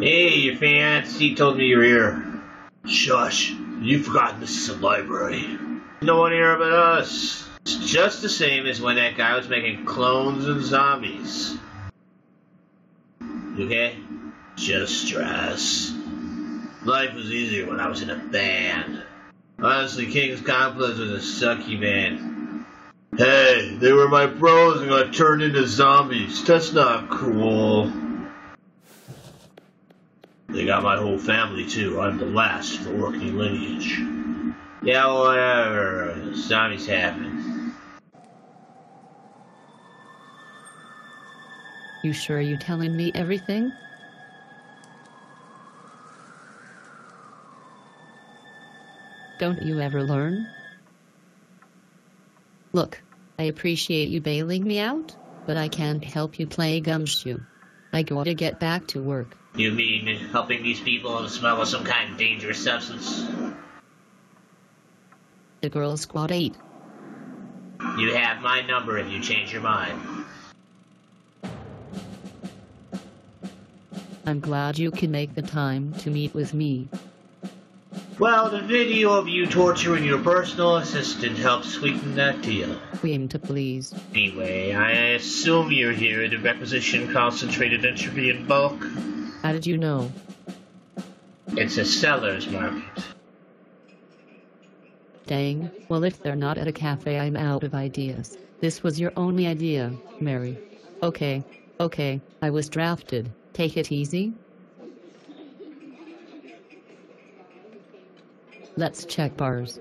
Hey, your fiancé told me you're here. Shush. You forgot this is a library. No one here but us. It's just the same as when that guy was making clones and zombies. Okay? Just stress. Life was easier when I was in a band. Honestly, King's Complex was a sucky band. Hey, they were my bros and got turned into zombies. That's not cool. They got my whole family too. I'm the last of the working lineage. Yeah, whatever. Zombies happen. You sure you telling me everything? Don't you ever learn? Look, I appreciate you bailing me out, but I can't help you play gumshoe. I gotta get back to work. You mean helping these people smell of some kind of dangerous substance? The girl squad 8. You have my number if you change your mind. I'm glad you can make the time to meet with me. Well, the video of you torturing your personal assistant helps sweeten that deal. We aim to please. Anyway, I assume you're here to requisition concentrated entropy in bulk. How did you know? It's a seller's market. Dang, well if they're not at a cafe I'm out of ideas. This was your only idea, Mary. Okay, okay, I was drafted. Take it easy. Let's check bars.